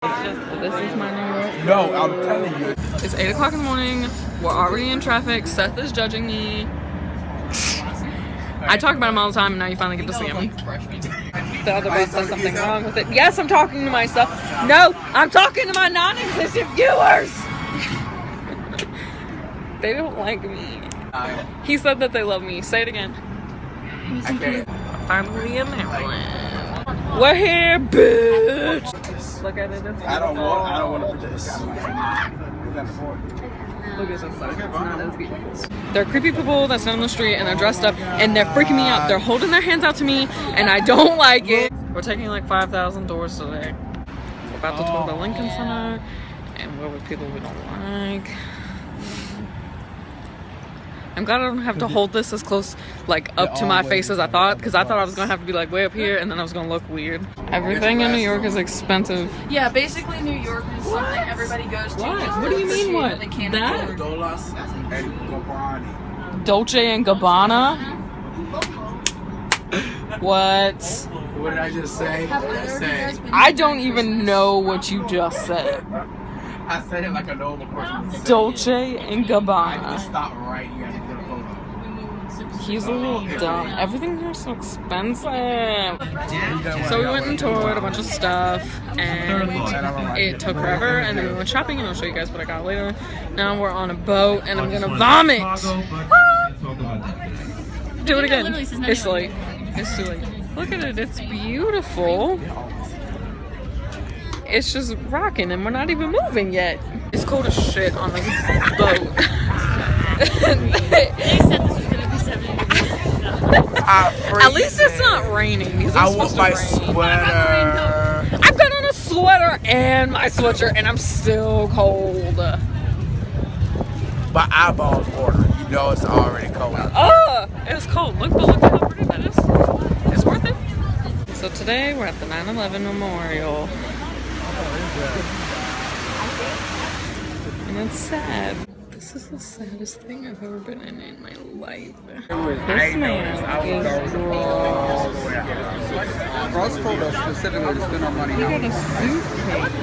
This is my New. No, I'm telling you. It's 8 o'clock in the morning. We're already in traffic. Seth is judging me. I talk about him all the time, and now you finally get to see him. The other bus has something wrong with it. Yes, I'm talking to myself. No, I'm talking to my non existent viewers. they don't like me. He said that they love me. Say it again. Finally in Maryland. We're here, bitch. Look at it. I don't want. I don't want to beautiful. participate. Look at this side. It's not as beautiful. There are creepy people that stand on the street and they're dressed up and they're freaking me out. They're holding their hands out to me and I don't like it. We're taking like 5,000 doors today. We're about to tour the Lincoln Center and we're with people we don't like. I'm glad I don't have to hold this as close, like up to my face as I thought, because I thought I was gonna have to be like way up here, and then I was gonna look weird. Everything in New York is expensive. Yeah, basically New York is something everybody goes to. What? What do you mean, what? That? and Dolce and Gabbana. Mm-hmm. What? What did I just say? I said. I don't even know what you just said. I said it like a normal person. Dolce and Gabbana. I just Gabbana. stop right here at the photo. He's a little dumb. Everything here's so expensive. So we went and toured a bunch of stuff, and it took forever. And then we went shopping, and I'll show you guys what I got later. Now we're on a boat, and I'm gonna vomit. Ah! Do it again. literally says nothing It's late. It's too late. Look at it. It's beautiful. It's just rocking, and we're not even moving yet. It's cold as shit on this boat. They said this was gonna be 70 degrees. At least it's not raining. Because I it's want my rain. sweater. I've got on a sweater and my sweatshirt, and I'm still cold. My eyeballs water. You know it's already cold. Oh, it's cold. Look, but look at how pretty that is. It's worth it. So today we're at the 9/11 memorial, and it's sad. This is the saddest thing I've ever been in in my life. This man is all the way out. Ross told us specifically to spend our money He now. got a suitcase. Is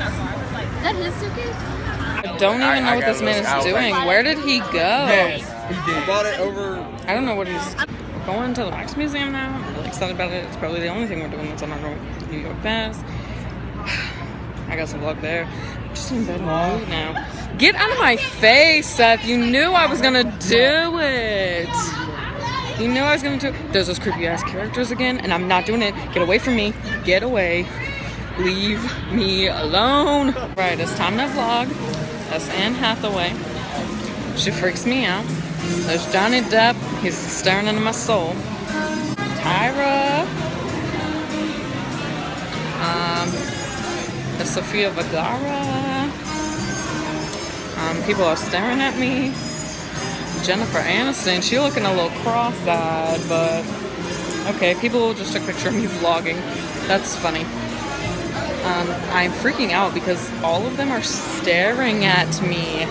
that his suitcase? I don't even know what this man is doing. Where did he go? Yes, he I did. bought it over. I don't know what he's we're going to the Wax Museum now. I'm really excited about it. It's probably the only thing we're doing that's on our New York pass. I got some luck there. Mood now. Get out of my face, Seth. You knew I was gonna do it. You knew I was gonna do it. There's those creepy ass characters again, and I'm not doing it. Get away from me. Get away. Leave me alone. Right, it's time to vlog. That's Anne Hathaway. She freaks me out. There's Johnny Depp. He's staring into my soul. Tyra. Sofia Vergara. Um, people are staring at me. Jennifer Aniston. She looking a little cross-eyed, but okay. People just took a picture of me vlogging. That's funny. Um, I'm freaking out because all of them are staring at me.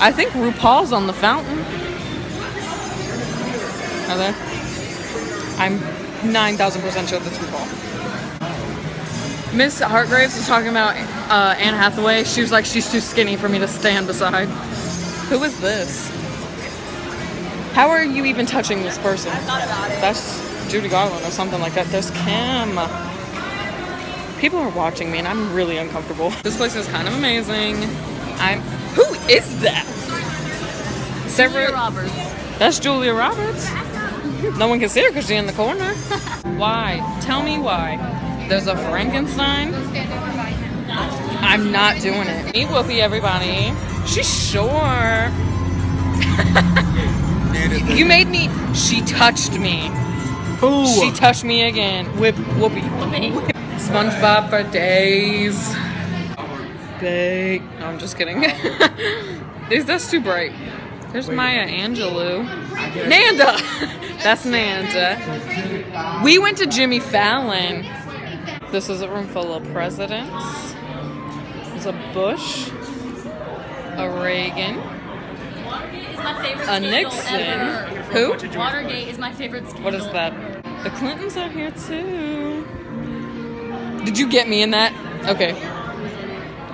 I think RuPaul's on the fountain. Are there? I'm 9,000% sure that's RuPaul. Miss Hartgraves was talking about uh, Anne Hathaway. She was like, she's too skinny for me to stand beside. Who is this? How are you even touching this person? That's Judy Garland or something like that. There's Kim. People are watching me and I'm really uncomfortable. This place is kind of amazing. I'm. Who is that? Sarah. Julia Roberts. That's Julia Roberts. No one can see her because she's in the corner. why? Tell me why. There's a Frankenstein. I'm not doing it. Meet Whoopi, everybody. She's short. You made me. She touched me. Who? She touched me again. Whip, Whoopi. SpongeBob for days. Big. No, I'm just kidding. Is that's too bright? There's Maya Angelou. Nanda. That's Nanda. We went to Jimmy Fallon. This is a room full of presidents. There's a Bush, a Reagan, It's my favorite a Nixon. ever. Who? Watergate is my favorite scandal. What is that? The Clintons are here too. Did you get me in that? Okay.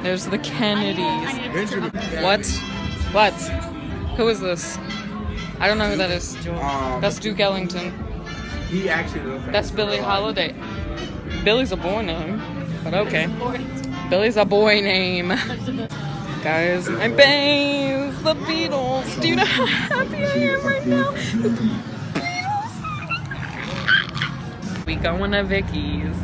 There's the Kennedys. I need a picture Benjamin. of What? What? Who is this? I don't know who that is. Um, That's Duke Ellington. he actually That's a Billie girl. Holiday. Billy's a boy name, but okay. Billy's a boy name. Guys, my babes, the Beatles. Do you know how happy I am right now? the Beatles. We going to Vicky's.